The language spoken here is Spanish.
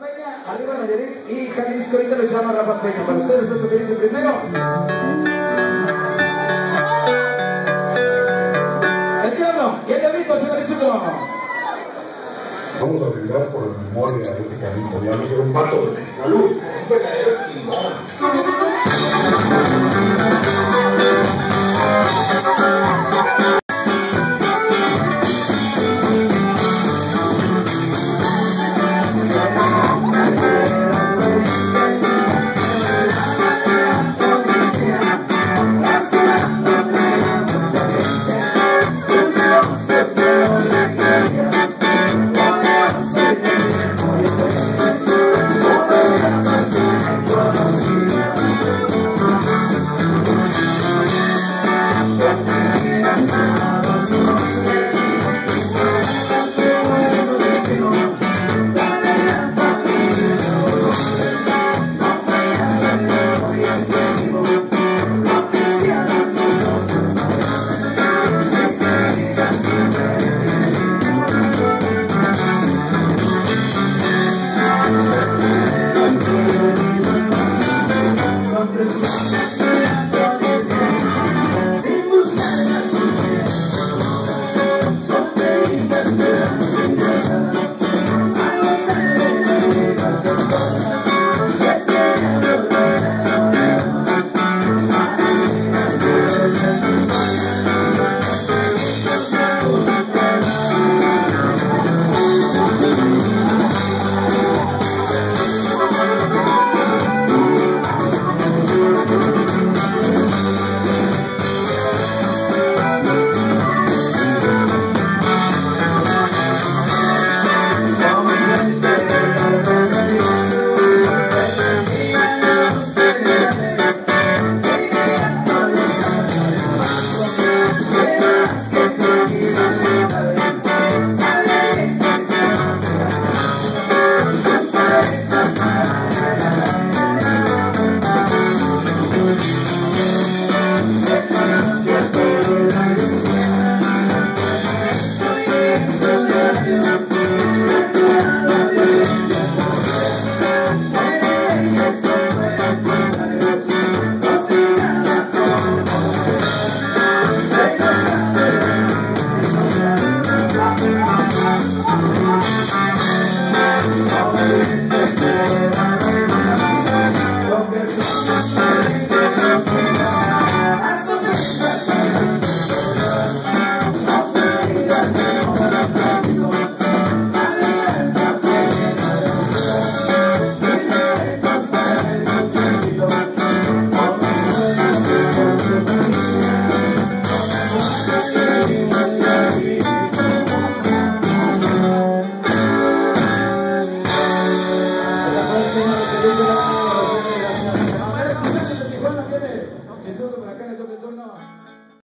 Peña, arriba Nayarit y Jalisco. Ahorita lo llama Rafa Peña. Para ustedes, esto que dice primero. El diablo y el diablito, señorito. Vamos a brindar por la memoria de ese carrito. Ya me quiero un pato de salud. Un verdadero timón.